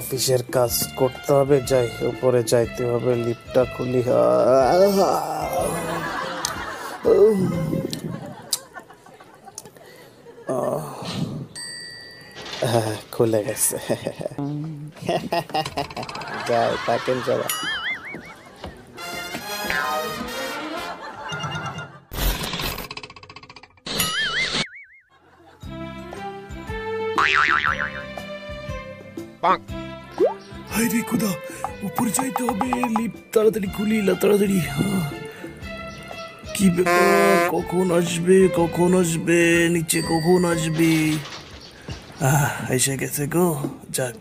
অফিসের কাজ করতে হবে, যাই, উপরে যাইতে হবে, লিফটটা খুলি হ্যাঁ খুলে গেছে। যাই থাকেন যারা হাই রে খোদা, উপরে যাইতে হবে লিফট তাড়াতাড়ি খুলি তাড়াতাড়ি। কি ব্যাপার? কখন আসবে? কখন আসবে? নিচে কখন আসবে? আহ, এসে গেছে গো, যাক।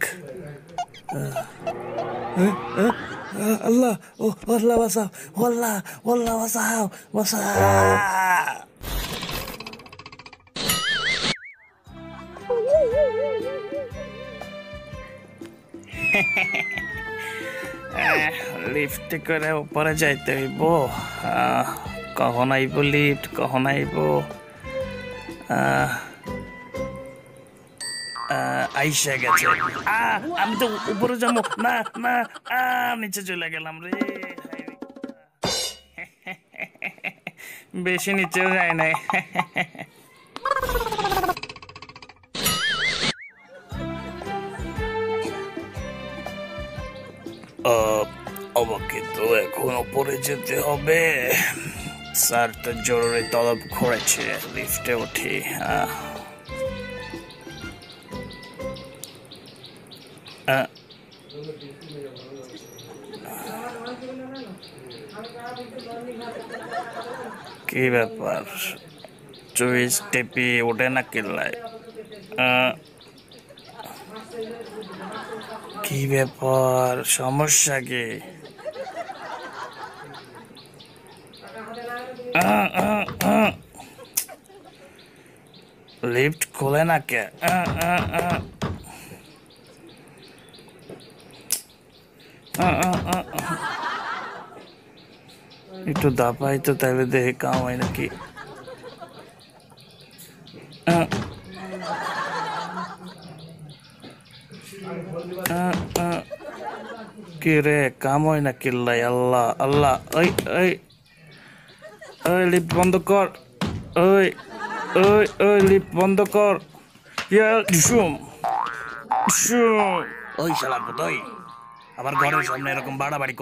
আল্লাহ, ও আল্লাহ বাসাও আল্লাহ আল্লাহ বাসাও বাসাও লিফটে করে উপরে যাইতে হইব। কখন আইব লিফট কখন আইব? আইসা গেছে। আমি তো উপরে যাব। না না নিচে চলে গেলাম রে। বেশি নিচেও যায় নাই। আমাকে তো এখন উপরে যেতে হবে। স্যার তো জরুরি তলব করেছে। লিফটে উঠি। কি ব্যাপার? চুইস টেপি ওঠে না কিল্লায় আহ কি ব্যাপার? সমস্যা কি? লিফট খোলে না কে। একটু দাপাই তো তাহলে কাম হয় নাকি। কি রে কাম না কিল্লাই? আল্লাহ আল্লাহ ওই ওই ওই লিফট বন্ধ কর। ওই ওই ওই লিফট বন্ধ কর। শুম শুম ওই শালা ওই আবার ঘরের সামনে এরকম বাড়াবাড়ি